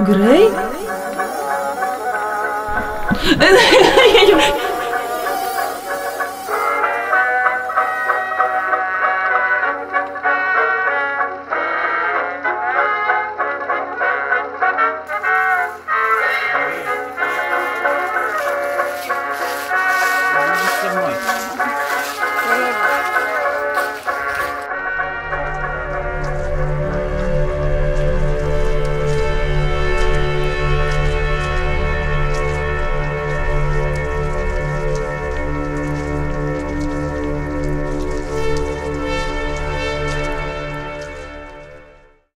Грей? со мной.